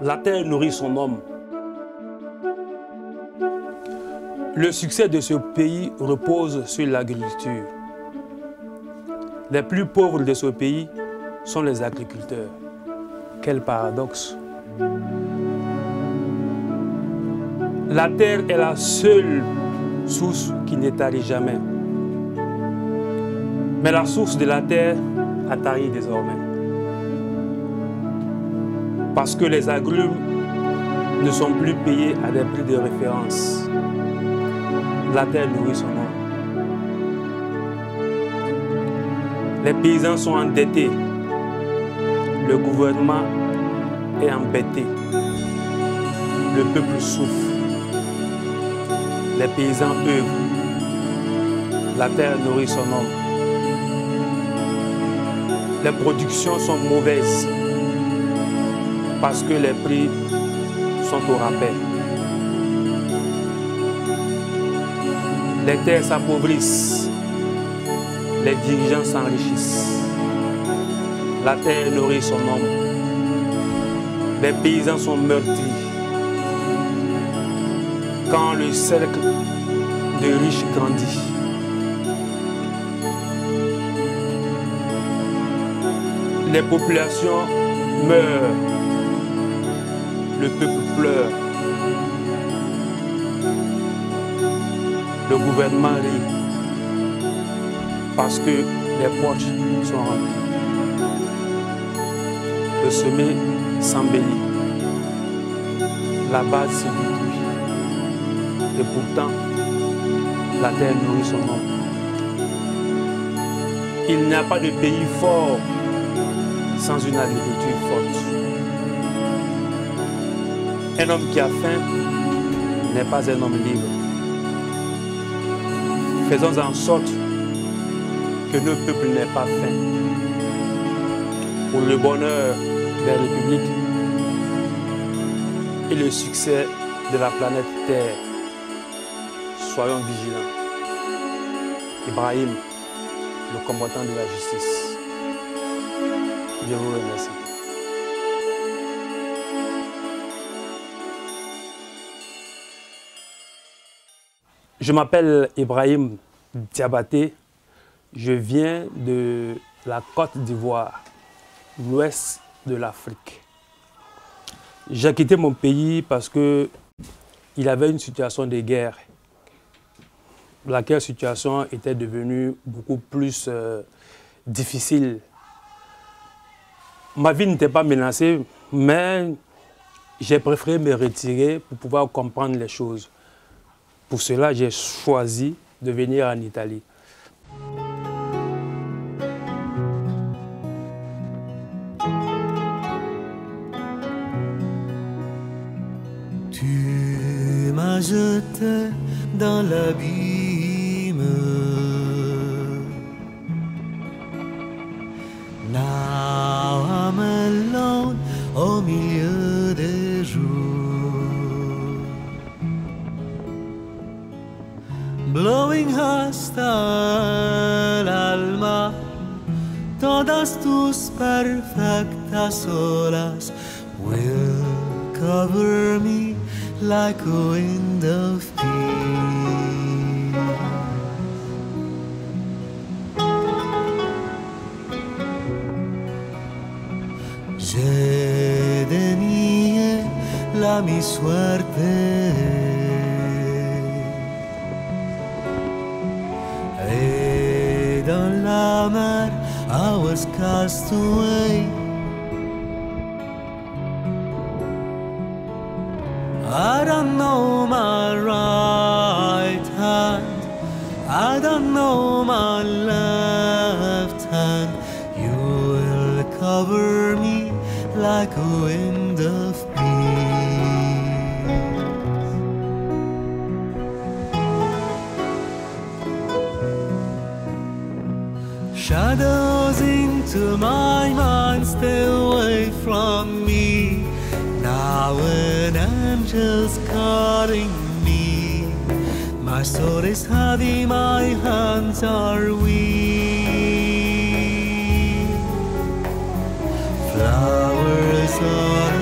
La terre nourrit son homme. Le succès de ce pays repose sur l'agriculture. Les plus pauvres de ce pays sont les agriculteurs. Quel paradoxe. La terre est la seule source qui ne tarit jamais. Mais la source de la terre a désormais. Parce que les agrumes ne sont plus payés à des prix de référence. La terre nourrit son homme. Les paysans sont endettés. Le gouvernement est embêté. Le peuple souffre. Les paysans œuvrent. La terre nourrit son homme. Les productions sont mauvaises parce que les prix sont au rappel. Les terres s'appauvrissent, les dirigeants s'enrichissent. La terre nourrit son homme. Les paysans sont meurtris. Quand le cercle de riches grandit, les populations meurent, le peuple pleure, le gouvernement rit parce que les poches sont remplies. Le sommet s'embellit, la base se détruit et pourtant la terre nourrit son homme. Il n'y a pas de pays fort sans une agriculture forte. Un homme qui a faim n'est pas un homme libre. Faisons en sorte que nos peuples n'aient pas faim. Pour le bonheur des républiques et le succès de la planète Terre, soyons vigilants. Ibrahim, le combattant de la justice. Je vous remercie. Je m'appelle Ibrahim Diabaté. Je viens de la Côte d'Ivoire, l'ouest de l'Afrique. J'ai quitté mon pays parce que il avait une situation de guerre. Laquelle situation était devenue beaucoup plus euh, difficile ma vie n'était pas menacée, mais j'ai préféré me retirer pour pouvoir comprendre les choses. Pour cela, j'ai choisi de venir en Italie. Tu m'as jeté dans l'abîme. Of peace. J'ai dénié la mi suerte. Dans la mer, I was cast. Left hand. You will cover me like a wind of peace. Shadows into my mind, stay away from me. Now an angel's calling me. My soul is heavy, my hands are weak. flowers on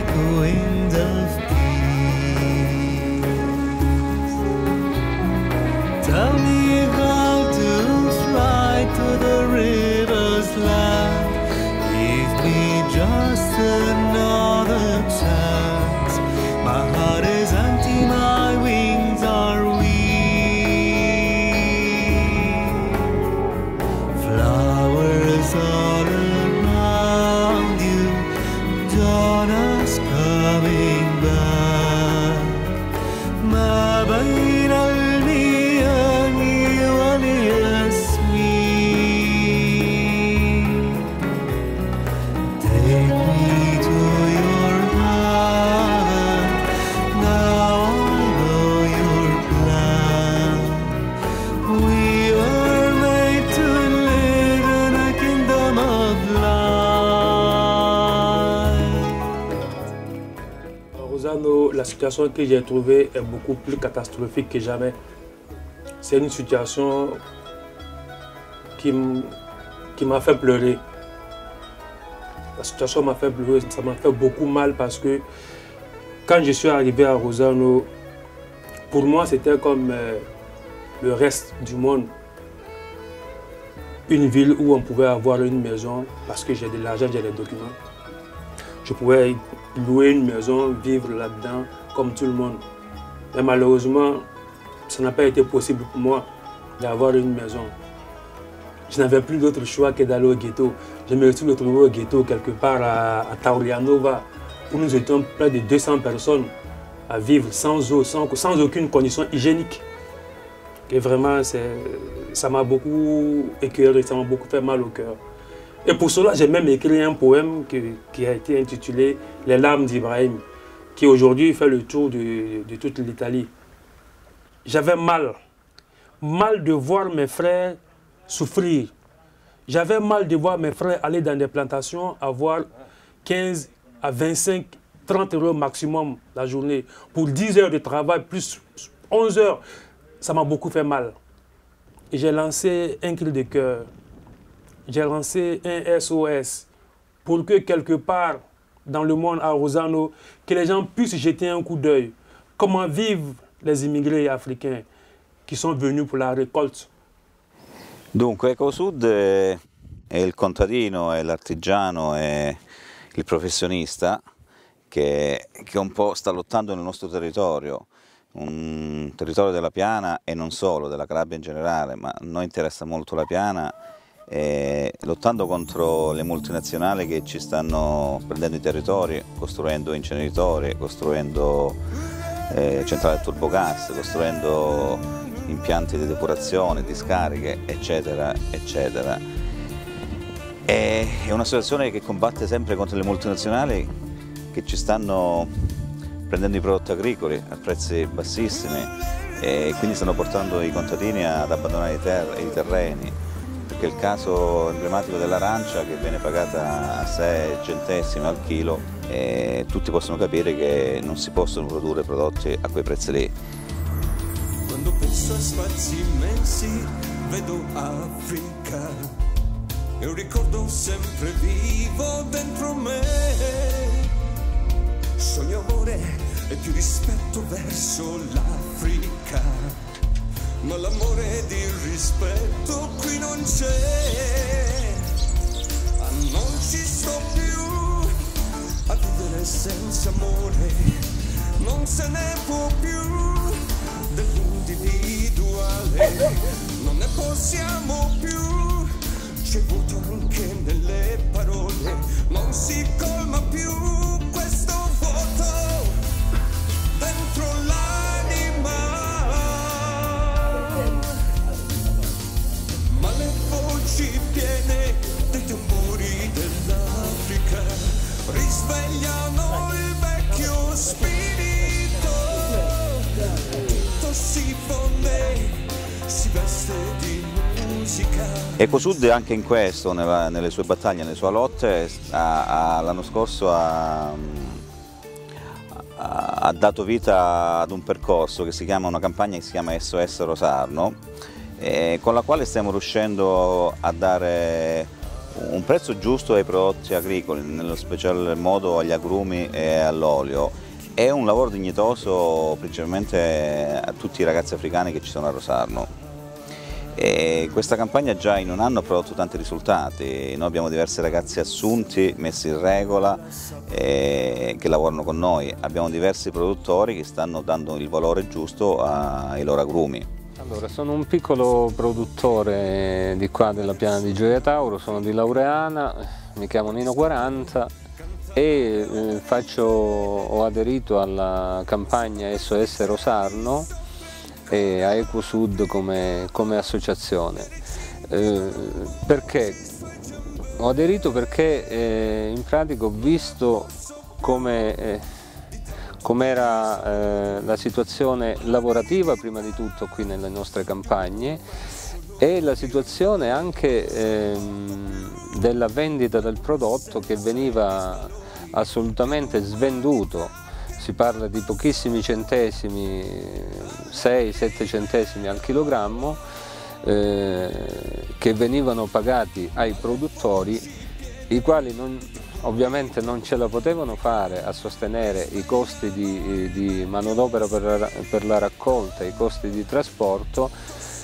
like a wind of peace. Tell me how to fly to the river's land. Give me just another chance. My heart is situation que j'ai trouvée est beaucoup plus catastrophique que jamais. C'est une situation qui m'a fait pleurer. La situation m'a fait pleurer, ça m'a fait beaucoup mal parce que quand je suis arrivé à Rosano, pour moi c'était comme euh, le reste du monde. Une ville où on pouvait avoir une maison parce que j'ai de l'argent, j'ai des documents. Je pouvais louer une maison, vivre là-dedans tout le monde. Mais malheureusement, ça n'a pas été possible pour moi d'avoir une maison. Je n'avais plus d'autre choix que d'aller au ghetto. Je me suis retrouvé au ghetto quelque part à, Taurianova, où nous étions près de 200 personnes à vivre sans eau, sans, aucune condition hygiénique. Et vraiment, ça m'a beaucoup écœuré, ça m'a beaucoup fait mal au cœur. Et pour cela, j'ai même écrit un poème qui a été intitulé Les larmes d'Ibrahim, qui aujourd'hui fait le tour de, toute l'Italie. J'avais mal, mal de voir mes frères souffrir. J'avais mal de voir mes frères aller dans des plantations, avoir 15 à 25, 30 euros maximum la journée pour 10 heures de travail, plus 11 heures. Ça m'a beaucoup fait mal. J'ai lancé un cri de cœur j'ai lancé un SOS pour que quelque part dans le monde à Rosano, que les gens puissent jeter un coup d'œil. Comment vivent les immigrés africains qui sont venus pour la récolte. Dunque, EcoSud è, è il contadino, l'artigiano, è il professionista che, che un po' sta lottando nel nostro territorio, un territorio della Piana e non solo, della Calabria in generale, ma a noi interessa molto la Piana, eh, lottando contro le multinazionali che ci stanno prendendo i territori, costruendo inceneritori, costruendo eh, centrali a turbogas, costruendo impianti di depurazione, discariche, eccetera, eccetera. È una situazione che combatte sempre contro le multinazionali che ci stanno prendendo i prodotti agricoli a prezzi bassissimi e quindi stanno portando i contadini ad abbandonare i, ter- i terreni. Perché il caso emblematico dell'arancia che viene pagata a 6 centesimi al chilo e tutti possono capire che non si possono produrre prodotti a quei prezzi lì. Quando penso a spazi immensi vedo Africa e un ricordo sempre vivo dentro me. Sogno amore e più rispetto verso l'Africa, ma l'amore ed il rispetto qui non c'è. Ah, non ci sto più a vivere senza amore, non se ne può più dell'individuale, non ne possiamo più, c'è vuoto anche nelle parole, non si colma più Ecosud anche in questo, nella- nelle sue battaglie, nelle sue lotte, l'anno scorso ha, ha- ha dato vita ad un percorso che si chiama, una campagna che si chiama SOS Rosarno, eh, con la quale stiamo riuscendo a dare un prezzo giusto ai prodotti agricoli, nello special modo agli agrumi e all'olio. È un lavoro dignitoso principalmente a tutti i ragazzi africani che ci sono a Rosarno. E questa campagna già in un anno ha prodotto tanti risultati, noi abbiamo diversi ragazzi assunti, messi in regola, eh, che lavorano con noi, abbiamo diversi produttori che stanno dando il valore giusto ai loro agrumi. Allora, sono un piccolo produttore di qua della piana di Gioia Tauro, sono di Laureana, mi chiamo Nino 40 e eh, faccio, ho aderito alla campagna SOS Rosarno e a EcoSud come, come associazione. Eh, perché? Ho aderito perché eh, in pratica ho visto come eh, com'era eh, la situazione lavorativa prima di tutto qui nelle nostre campagne e la situazione anche ehm, della vendita del prodotto che veniva assolutamente svenduto si parla di pochissimi centesimi, 6-7 centesimi al chilogrammo, eh, che venivano pagati ai produttori, i quali non, ovviamente non ce la potevano fare a sostenere i costi di, di manodopera per, per la raccolta, i costi di trasporto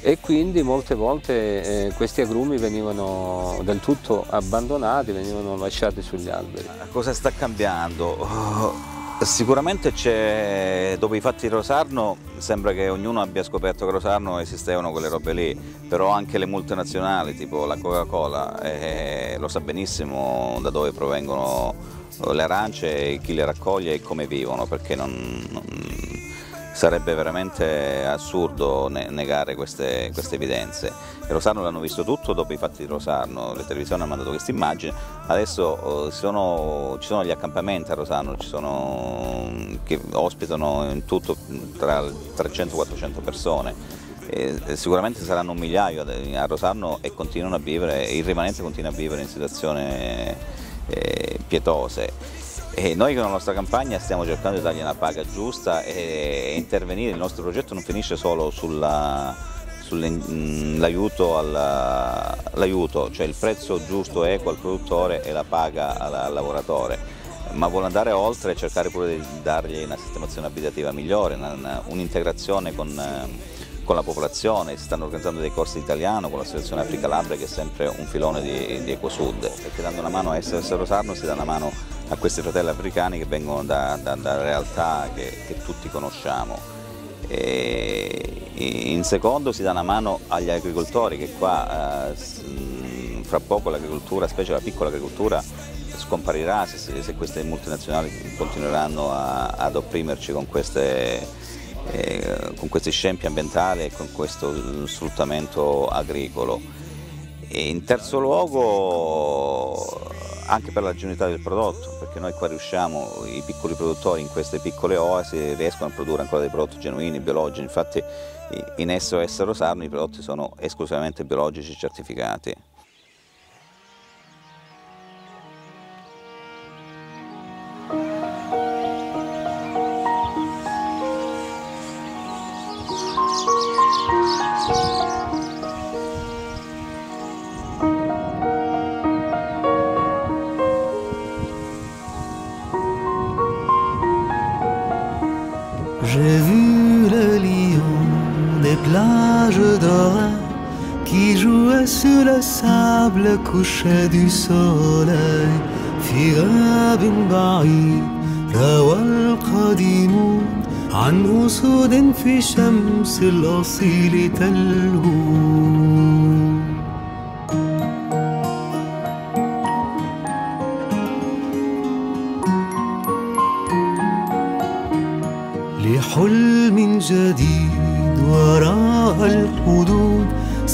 e quindi molte volte eh, questi agrumi venivano del tutto abbandonati, venivano lasciati sugli alberi. Cosa sta cambiando? Sicuramente c'è, dopo i fatti di Rosarno, sembra che ognuno abbia scoperto che a Rosarno esistevano quelle robe lì, però anche le multinazionali, tipo la Coca-Cola, eh, lo sa benissimo da dove provengono le arance, chi le raccoglie e come vivono, perché non, non sarebbe veramente assurdo negare queste, queste evidenze. E Rosarno l'hanno visto tutto dopo i fatti di Rosarno, le televisioni hanno mandato queste immagini, adesso eh, sono, ci sono gli accampamenti a Rosarno sono, che ospitano in tutto tra 300-400 persone. E sicuramente saranno un migliaio a Rosarno e continuano a vivere, il rimanente continua a vivere in situazioni eh, pietose. E noi con la nostra campagna stiamo cercando di dargli una paga giusta e intervenire, il nostro progetto non finisce solo sull'aiuto, all cioè il prezzo giusto equo al produttore e la paga al lavoratore, ma vuole andare oltre e cercare pure di dargli una sistemazione abitativa migliore, un'integrazione con, con, la popolazione, si stanno organizzando dei corsi di italiano con l'associazione Africa Labre che è sempre un filone di, di Ecosud, perché dando una mano a SOS Rosarno si dà una mano a questi fratelli africani che vengono da, da, da realtà che, che, tutti conosciamo. E in secondo si dà una mano agli agricoltori che qua eh, fra poco l'agricoltura, specie la piccola agricoltura, scomparirà se, se queste multinazionali continueranno a, ad opprimerci con, queste, eh, con questi scempi ambientali e con questo sfruttamento agricolo. E in terzo luogo anche per la genuinità del prodotto, perché noi qua riusciamo, i piccoli produttori in queste piccole oasi riescono a produrre ancora dei prodotti genuini, biologici, infatti in SOS Rosarno i prodotti sono esclusivamente biologici certificati. Plages d'or qui jouait sur le sable couché du soleil. في غاب بعيد روى القديمون عن أسود في شمس الأصيل تلهون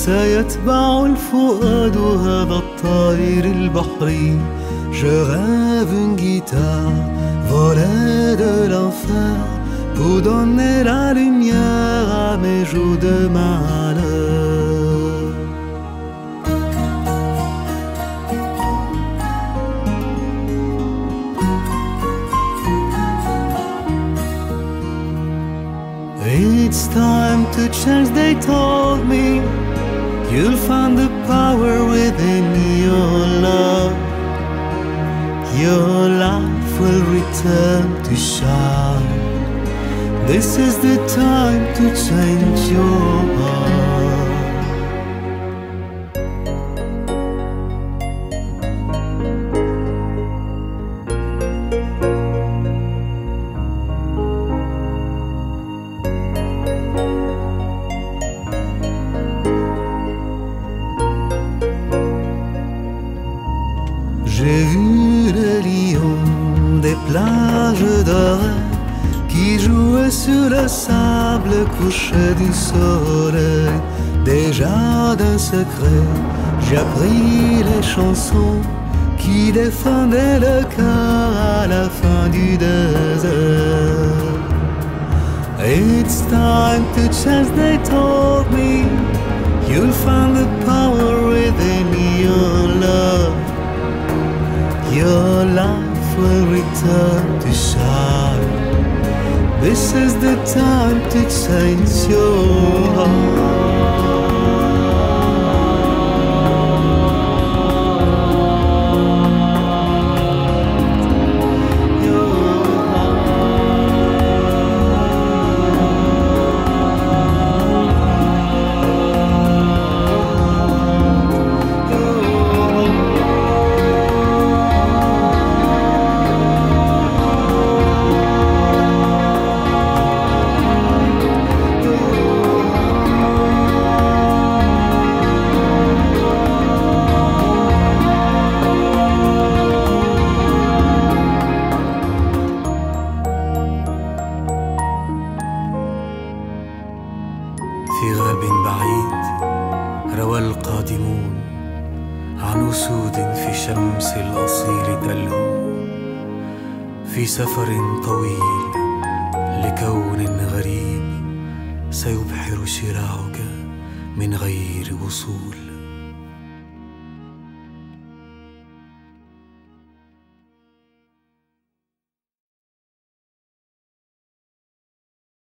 سيتبع الفؤاد هذا الطائر البحري Je rêve une guitare volée de l'enfer pour donner la lumière à mes jours de malheur. It's time to change, they told me. You'll find the power within your love. Your life will return to shine. This is the time to change your heart. Soleil. Déjà d'un secret, j'ai appris les chansons qui défendaient le cœur à la fin du désert. It's time to change, they told me. You'll find the power within your love. Your life will return to shine. This is the time to change your heart. سفر طويل لكون غريب سيبحر شراعك من غير وصول.